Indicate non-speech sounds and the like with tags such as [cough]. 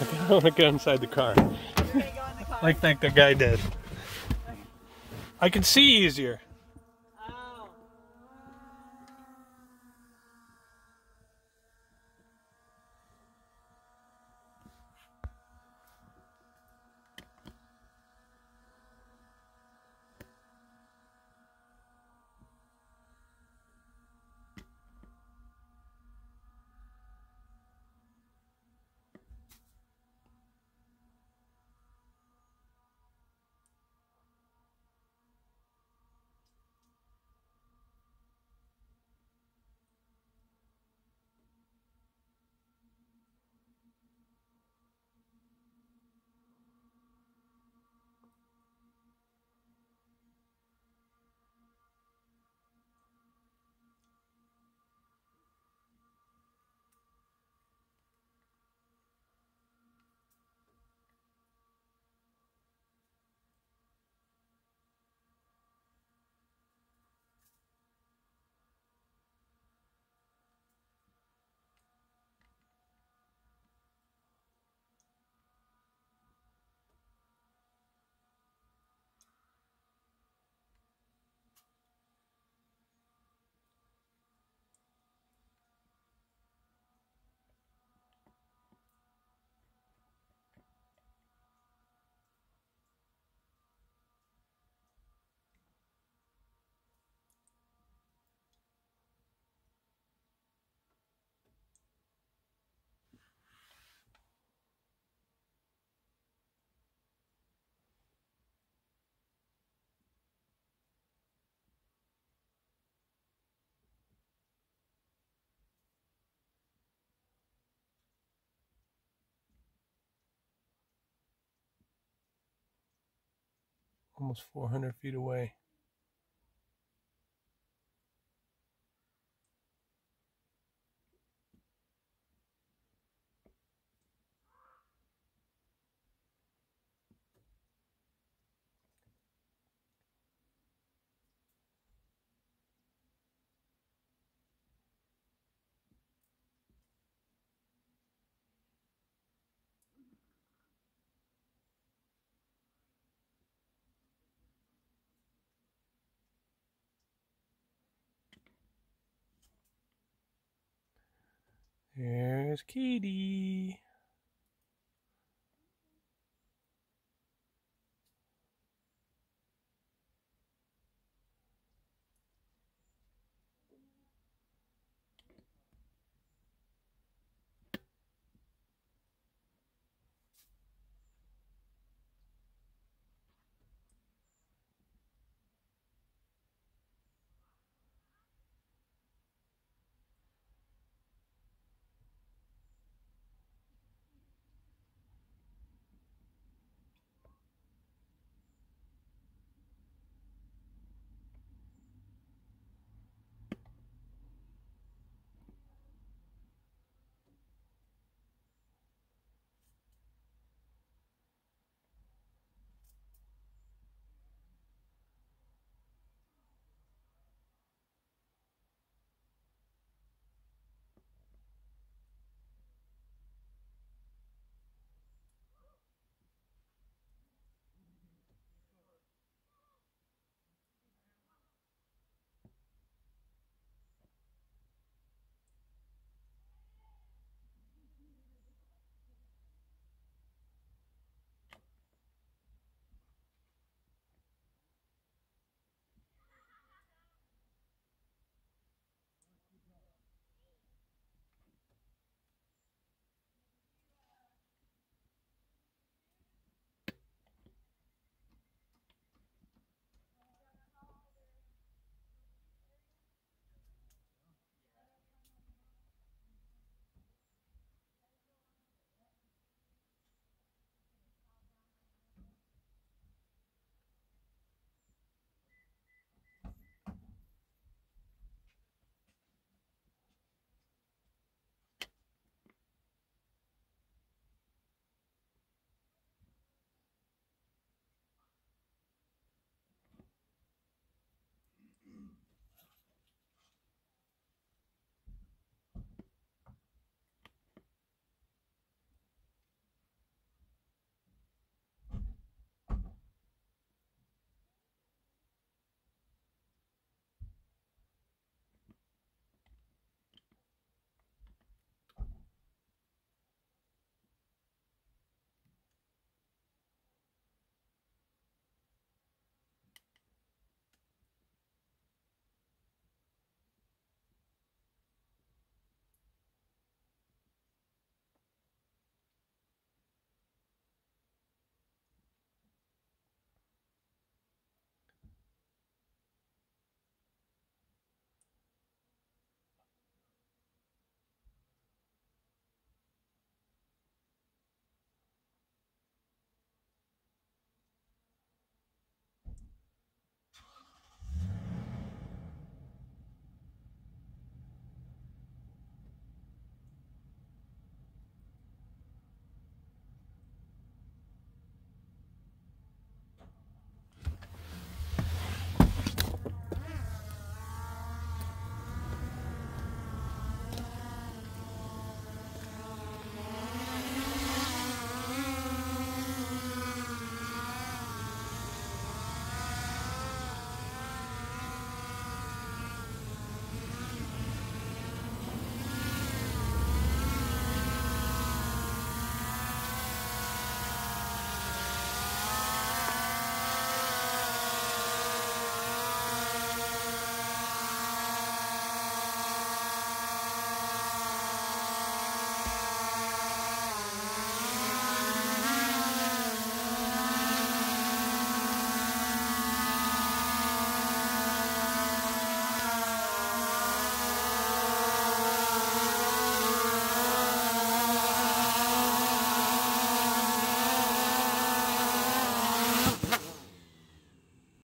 [laughs] I want to get inside the car. Go in the car. Like that guy did. I can see easier. Almost 400 feet away. There's Katie.